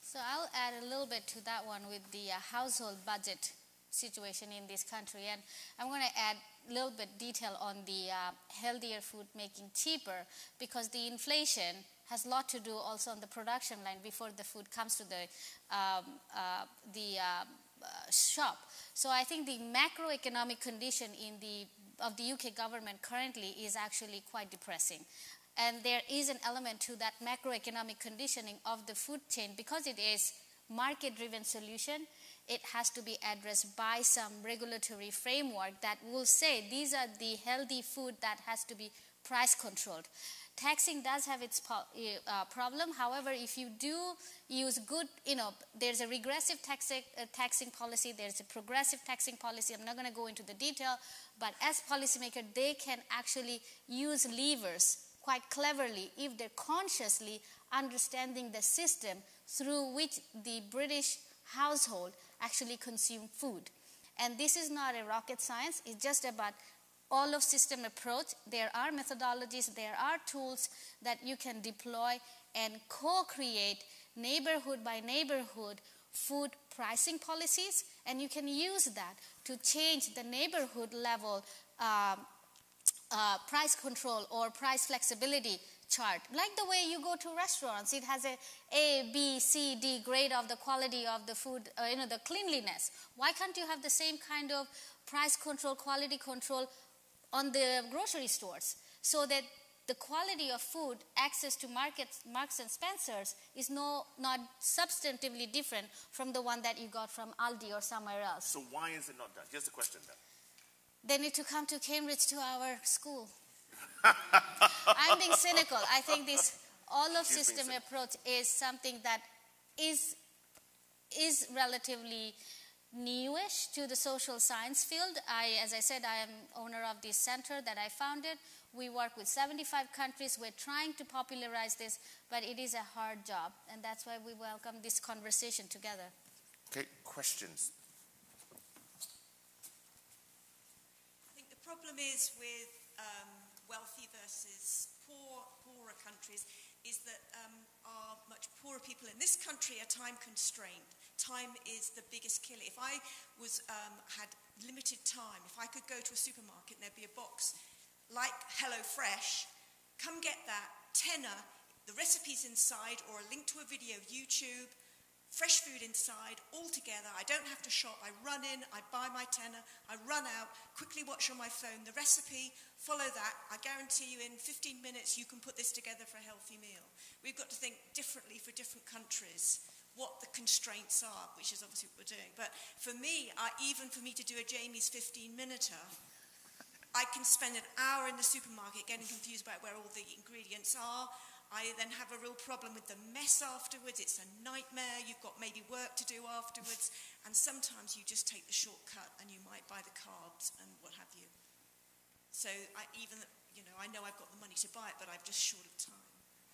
[SPEAKER 3] So I'll add a little bit to that one with the uh, household budget situation in this country. And I'm going to add a little bit detail on the uh, healthier food making cheaper because the inflation has a lot to do also on the production line before the food comes to the, um, uh, the uh, uh, shop. So I think the macroeconomic condition in the, of the UK government currently is actually quite depressing. And there is an element to that macroeconomic conditioning of the food chain because it is market-driven solution it has to be addressed by some regulatory framework that will say these are the healthy food that has to be price controlled. Taxing does have its uh, problem. However, if you do use good, you know, there's a regressive taxing, uh, taxing policy, there's a progressive taxing policy. I'm not going to go into the detail, but as policymakers, they can actually use levers quite cleverly if they're consciously understanding the system through which the British household actually consume food. And this is not a rocket science, it's just about all of system approach. There are methodologies, there are tools that you can deploy and co-create neighborhood by neighborhood food pricing policies, and you can use that to change the neighborhood level um, uh, price control or price flexibility chart. Like the way you go to restaurants, it has a A, B, C, D grade of the quality of the food, uh, you know, the cleanliness. Why can't you have the same kind of price control, quality control on the grocery stores so that the quality of food, access to markets, Marks and Spencers is no, not substantively different from the one that you got from Aldi or somewhere else.
[SPEAKER 1] So why is it not done? Here's the question then.
[SPEAKER 3] They need to come to Cambridge to our school. I'm being cynical. I think this all of system approach is something that is is relatively newish to the social science field. I, as I said, I am owner of this center that I founded. We work with 75 countries. We're trying to popularize this, but it is a hard job, and that's why we welcome this conversation together.
[SPEAKER 1] Okay, questions?
[SPEAKER 7] I think the problem is with um, wealthy versus poor, poorer countries is that um, our much poorer people in this country are time constrained. Time is the biggest killer. If I was um, had limited time, if I could go to a supermarket and there'd be a box like Hello Fresh, come get that tenner. The recipe's inside, or a link to a video, YouTube, fresh food inside, all together. I don't have to shop. I run in, I buy my tenner, I run out, quickly watch on my phone the recipe, follow that. I guarantee you in 15 minutes you can put this together for a healthy meal. We've got to think differently for different countries what the constraints are, which is obviously what we're doing. But for me, I, even for me to do a Jamie's 15 minuter, I can spend an hour in the supermarket getting confused about where all the ingredients are. I then have a real problem with the mess afterwards. It's a nightmare. You've got maybe work to do afterwards. And sometimes you just take the shortcut and you might buy the carbs and what have you. So I, even, you know, I know I've got the money to buy it, but I'm just short of time.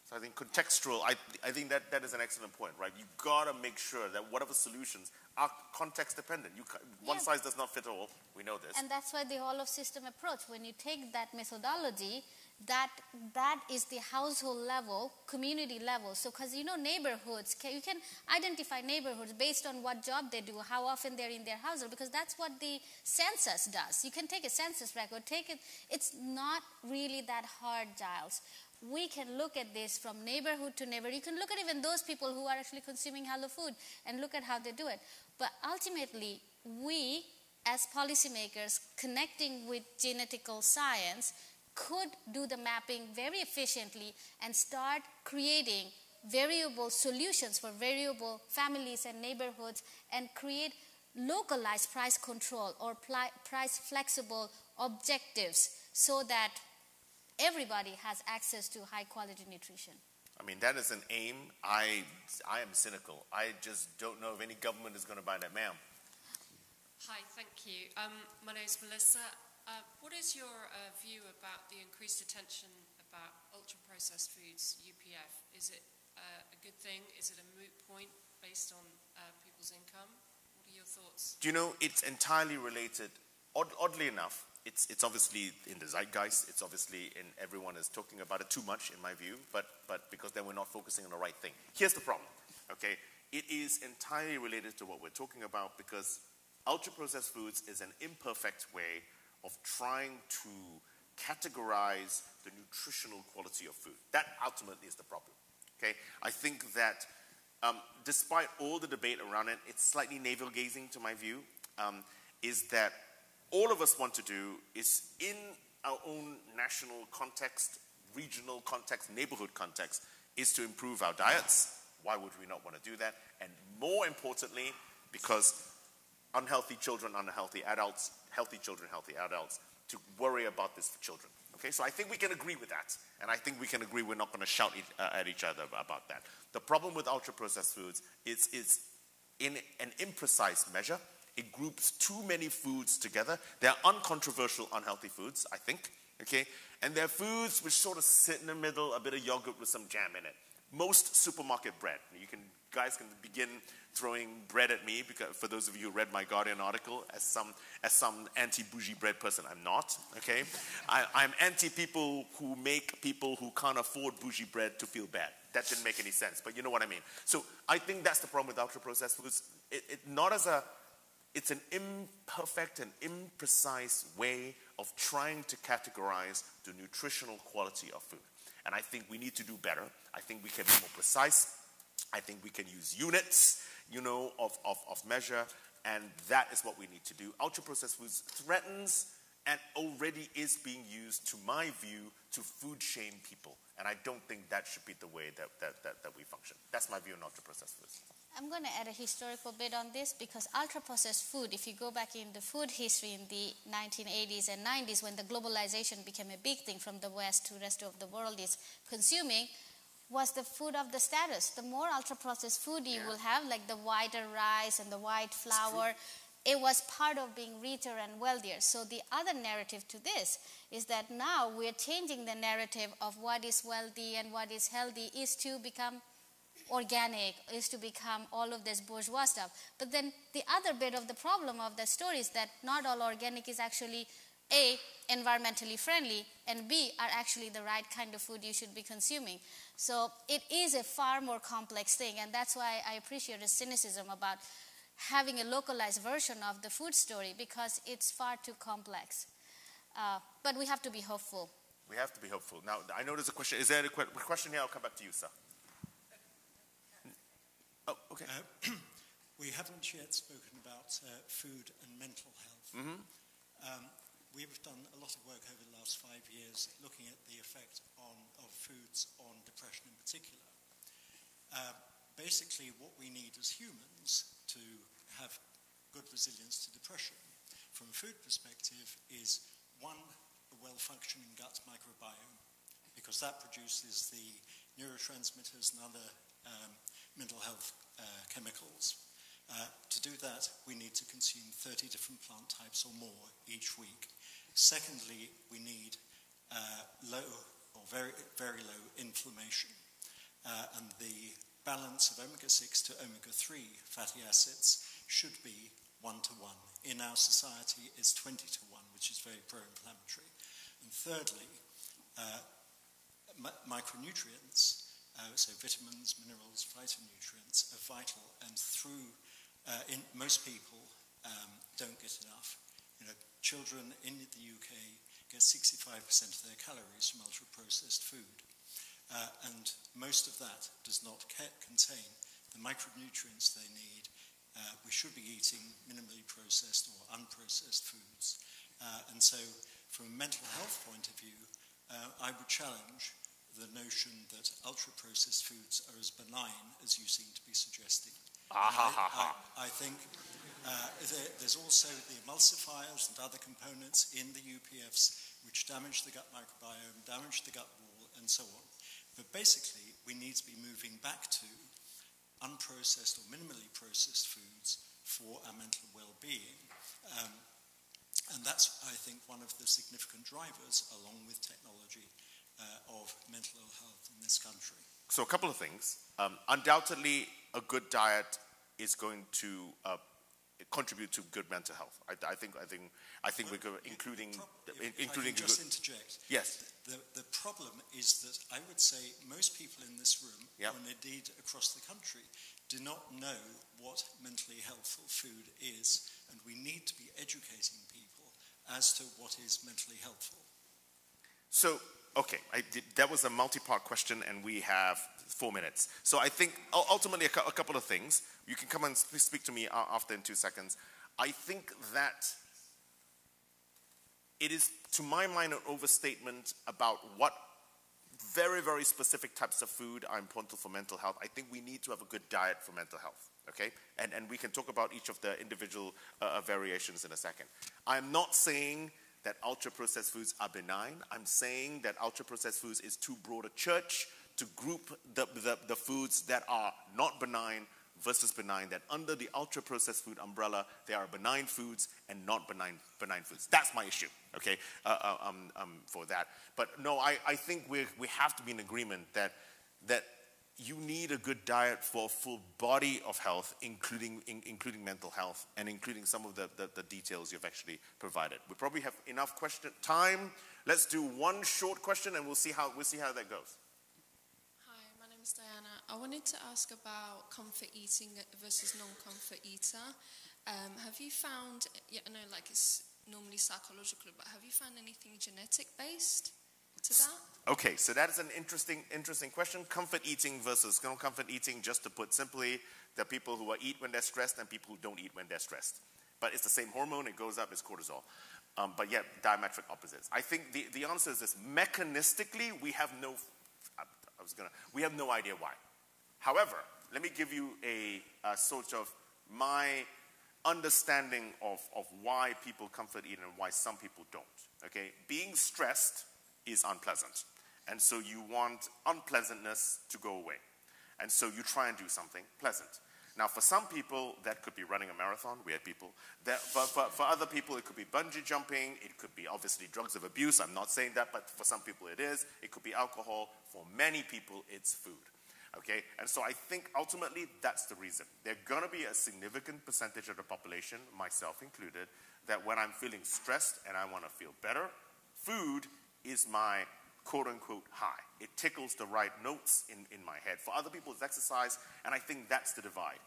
[SPEAKER 1] So I think contextual, I, I think that, that is an excellent point, right? You've got to make sure that whatever solutions are context dependent. You, one size does not fit all. We know this.
[SPEAKER 3] And that's why the whole of system approach, when you take that methodology, that that is the household level community level. So because you know neighborhoods you can identify neighborhoods based on what job they do how often they're in their household because that's what the census does. You can take a census record take it it's not really that hard giles. We can look at this from neighborhood to neighborhood you can look at even those people who are actually consuming hello food and look at how they do it. But ultimately we as policymakers connecting with genetical science could do the mapping very efficiently and start creating variable solutions for variable families and neighborhoods and create localized price control or price flexible objectives so that everybody has access to high quality nutrition.
[SPEAKER 1] I mean, that is an aim. I, I am cynical. I just don't know if any government is going to buy that, ma'am.
[SPEAKER 8] Hi, thank you. Um, my name is Melissa. Uh, what is your uh, view about the increased attention about ultra-processed foods, UPF? Is it uh, a good thing? Is it a moot point based on uh, people's income? What are your thoughts?
[SPEAKER 1] Do you know, it's entirely related. Odd, oddly enough, it's, it's obviously in the zeitgeist. It's obviously in everyone is talking about it too much, in my view, but, but because then we're not focusing on the right thing. Here's the problem, okay? It is entirely related to what we're talking about because ultra-processed foods is an imperfect way of trying to categorize the nutritional quality of food. That ultimately is the problem. Okay? I think that um, despite all the debate around it, it's slightly navel gazing to my view, um, is that all of us want to do is in our own national context, regional context, neighborhood context, is to improve our diets. Why would we not want to do that? And more importantly, because unhealthy children, unhealthy adults, healthy children, healthy adults, to worry about this for children. Okay, so I think we can agree with that. And I think we can agree we're not going to shout uh, at each other about that. The problem with ultra processed foods is, is in an imprecise measure, it groups too many foods together. They're uncontroversial, unhealthy foods, I think. Okay, and they're foods which sort of sit in the middle, a bit of yogurt with some jam in it. Most supermarket bread, you can guys can begin throwing bread at me because for those of you who read my Guardian article as some as some anti-bougie bread person. I'm not, okay? I, I'm anti people who make people who can't afford bougie bread to feel bad. That didn't make any sense, but you know what I mean. So I think that's the problem with ultra-processed foods. It, it, not as a, it's an imperfect and imprecise way of trying to categorize the nutritional quality of food. And I think we need to do better. I think we can be more precise. I think we can use units, you know, of, of, of measure, and that is what we need to do. Ultra processed foods threatens and already is being used, to my view, to food shame people. And I don't think that should be the way that, that, that, that we function. That's my view on ultra processed foods.
[SPEAKER 3] I'm going to add a historical bit on this because ultra processed food, if you go back in the food history in the 1980s and 90s when the globalization became a big thing from the West to the rest of the world is consuming, was the food of the status. The more ultra processed food you yeah. will have, like the whiter rice and the white flour, it was part of being richer and wealthier. So the other narrative to this is that now we're changing the narrative of what is wealthy and what is healthy is to become organic, is to become all of this bourgeois stuff. But then the other bit of the problem of the story is that not all organic is actually A, environmentally friendly, and B, are actually the right kind of food you should be consuming. So it is a far more complex thing, and that's why I appreciate the cynicism about having a localized version of the food story because it's far too complex. Uh, but we have to be hopeful.
[SPEAKER 1] We have to be hopeful. Now, I know there's a question. Is there a que- question here? I'll come back to you, sir. Oh, okay.
[SPEAKER 9] Uh, [CLEARS THROAT] we haven't yet spoken about uh, food and mental health.
[SPEAKER 1] Mm-hmm.
[SPEAKER 9] Um, we've done a lot of work over the last five years looking at the effect on, of foods on depression in particular. Uh, basically, what we need as humans to have good resilience to depression from a food perspective is one, a well functioning gut microbiome, because that produces the neurotransmitters and other um, mental health uh, chemicals. Uh, to do that, we need to consume 30 different plant types or more each week. Secondly, we need uh, low or very, very low inflammation. Uh, and the balance of omega 6 to omega 3 fatty acids should be 1 to 1. In our society, it's 20 to 1, which is very pro inflammatory. And thirdly, uh, mi- micronutrients, uh, so vitamins, minerals, phytonutrients, are vital. And through, uh, in, most people um, don't get enough. You know, children in the UK get 65% of their calories from ultra processed food. Uh, and most of that does not contain the micronutrients they need. Uh, we should be eating minimally processed or unprocessed foods. Uh, and so, from a mental health point of view, uh, I would challenge the notion that ultra processed foods are as benign as you seem to be suggesting.
[SPEAKER 1] Ah, ha, ha,
[SPEAKER 9] I, I, I think uh, there, there's also the emulsifiers and other components in the UPFs which damage the gut microbiome, damage the gut wall, and so on. But basically, we need to be moving back to unprocessed or minimally processed foods for our mental well-being. Um, and that's, I think, one of the significant drivers, along with technology, uh, of mental ill health in this country.
[SPEAKER 1] So, a couple of things. Um, undoubtedly, a good diet is going to uh, contribute to good mental health. I, I think. I think. I think we're go- including,
[SPEAKER 9] If I
[SPEAKER 1] including.
[SPEAKER 9] just
[SPEAKER 1] good-
[SPEAKER 9] interject.
[SPEAKER 1] yes.
[SPEAKER 9] The, the problem is that I would say most people in this room,
[SPEAKER 1] Yep.
[SPEAKER 9] and indeed across the country, do not know what mentally healthful food is, and we need to be educating people as to what is mentally helpful.
[SPEAKER 1] So, okay, did, that was a multi-part question, and we have four minutes. So, I think ultimately a, a couple of things. You can come and speak to me after in two seconds. I think that it is, to my mind, an overstatement about what very, very specific types of food are important for mental health. I think we need to have a good diet for mental health, okay? And, and we can talk about each of the individual uh, uh, variations in a second. I'm not saying that ultra processed foods are benign. I'm saying that ultra processed foods is too broad a church to group the, the, the foods that are not benign versus benign, that under the ultra processed food umbrella, there are benign foods and not benign, benign foods. That's my issue, okay, uh, uh, um, um, for that. But no, I, I think we we have to be in agreement that, that you need a good diet for a full body of health, including, in, including mental health and including some of the, the, the details you've actually provided. We probably have enough question time. Let's do one short question and we'll see how, we'll see how that goes.
[SPEAKER 10] Hi, my name is Diana. I wanted to ask about comfort eating versus non-comfort eater. Um, have you found, yeah, I know like it's normally psychological, but have you found anything genetic based to that?
[SPEAKER 1] Okay, so that is an interesting, interesting question. Comfort eating versus no comfort eating, just to put simply, the people who are eat when they're stressed and people who don't eat when they're stressed. But it's the same hormone, it goes up, it's cortisol. Um, but yet, diametric opposites. I think the, the answer is this mechanistically, we have no, I, I was gonna, we have no idea why. However, let me give you a, a sort of my understanding of, of why people comfort eat and why some people don't. Okay? Being stressed is unpleasant. And so you want unpleasantness to go away. And so you try and do something pleasant. Now, for some people, that could be running a marathon. We had people. That, for, for, for other people, it could be bungee jumping. It could be obviously drugs of abuse. I'm not saying that, but for some people it is. It could be alcohol. For many people, it's food. Okay? And so I think ultimately that's the reason. There's going to be a significant percentage of the population, myself included, that when I'm feeling stressed and I want to feel better, food is my quote unquote high. It tickles the right notes in, in my head. For other people, it's exercise, and I think that's the divide.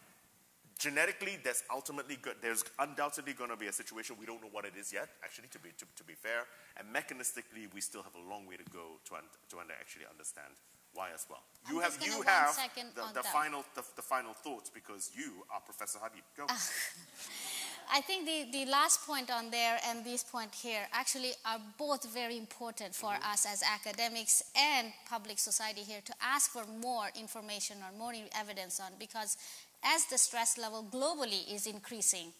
[SPEAKER 1] Genetically, there's ultimately good, there's undoubtedly going to be a situation we don't know what it is yet, actually, to be, to, to be fair. And mechanistically, we still have a long way to go to, un, to under, actually understand why as well.
[SPEAKER 3] I'm
[SPEAKER 1] You have, you have the, the final, the, the final thoughts because you are Professor Habib. Go. [LAUGHS]
[SPEAKER 3] I think the, the last point on there and this point here actually are both very important for mm-hmm. us as academics and public society here to ask for more information or more evidence on because as the stress level globally is increasing,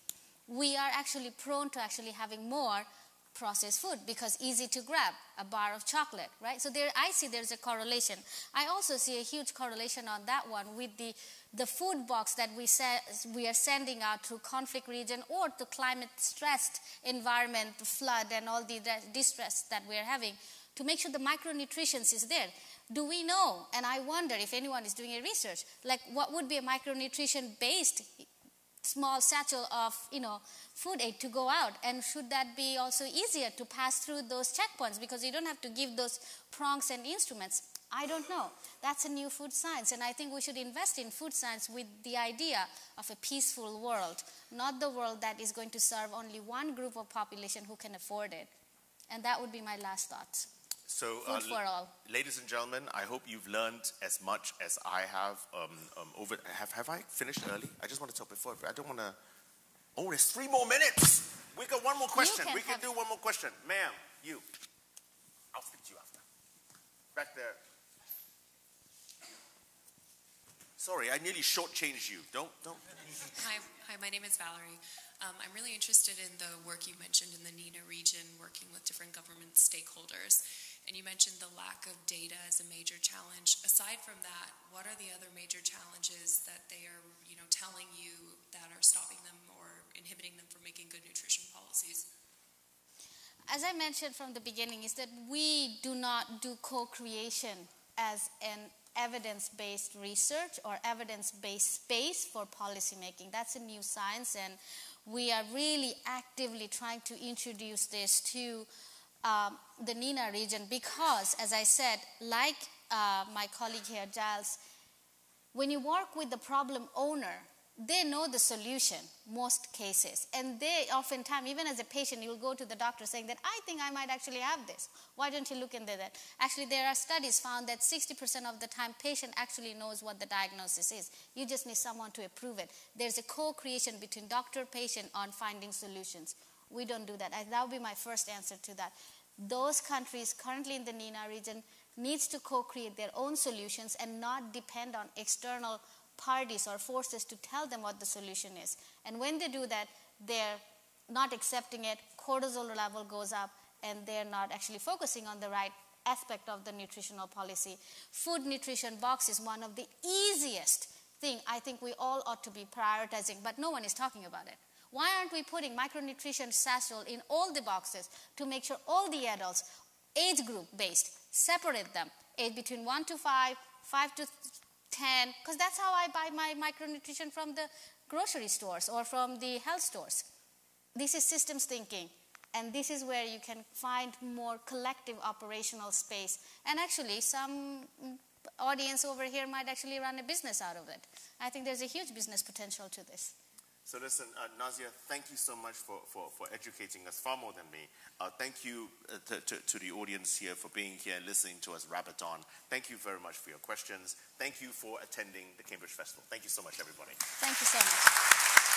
[SPEAKER 3] we are actually prone to actually having more processed food because easy to grab a bar of chocolate right? So there i see there's a correlation. I also see a huge correlation on that one with the the food box that we se- we are sending out to conflict region or to climate stressed environment the flood and all the distress that we are having to make sure the micronutrition is there. Do we know and i wonder if anyone is doing a research like what would be a micronutrition based small satchel of you know food aid to go out? And should that be also easier to pass through those checkpoints? Because you don't have to give those prongs and instruments. I don't know. That's a new food science and i think we should invest in food science with the idea of a peaceful world not the world that is going to serve only one group of population who can afford it. And that would be my last thoughts
[SPEAKER 1] So,
[SPEAKER 3] Food for all.
[SPEAKER 1] ladies and gentlemen, I hope you've learned as much as I have. Um, um, over have have I finished early? I just want to talk before. I don't want to. Oh, there's three more minutes. We got one more question.
[SPEAKER 3] can
[SPEAKER 1] We can do one more question, ma'am. You. I'll speak to you after. Back there. Sorry, I nearly shortchanged you. Don't don't.
[SPEAKER 11] Hi, hi. My name is Valerie. Um, I'm really interested in the work you mentioned in the NENA region, working with different government stakeholders. And you mentioned the lack of data as a major challenge. Aside from that, what are the other major challenges that they are, you know, telling you that are stopping them or inhibiting them from making good nutrition policies?
[SPEAKER 3] as I mentioned from the beginning, is that we do not do co creation as an evidence based research or evidence based space for policymaking. That's a new science, and we are really actively trying to introduce this to um, the NENA region because, as I said, like uh, my colleague here, Giles, when you work with the problem owner, they know the solution most cases. And they oftentimes even as a patient you'll go to the doctor saying that i think i might actually have this. Why don't you look into that? Actually there are studies found that 60% of the time patient actually knows what the diagnosis is. You just need someone to approve it. There's a co-creation between doctor patient on finding solutions. We don't do that. That would be my first answer to that. Those countries currently in the NENA region needs to co-create their own solutions and not depend on external parties or forces to tell them what the solution is. And when they do that, they're not accepting it, cortisol level goes up, and they're not actually focusing on the right aspect of the nutritional policy. Food nutrition box is one of the easiest thing I think we all ought to be prioritizing, but no one is talking about it. Why aren't we putting micronutrition satchel in all the boxes to make sure all the adults, age group based, separate them, age between 1 to 5, 5 to 10, because that's how I buy my micronutrition from the grocery stores or from the health stores. This is systems thinking, and this is where you can find more collective operational space. And actually, some audience over here might actually run a business out of it. I think there's a huge business potential to this.
[SPEAKER 1] So listen, uh, Nazia, thank you so much for, for, for educating us far more than me. Uh, thank you uh, to, to, to the audience here for being here and listening to us rabbit on. Thank you very much for your questions. Thank you for attending the Cambridge Festival. Thank you so much, everybody.
[SPEAKER 3] Thank you so much.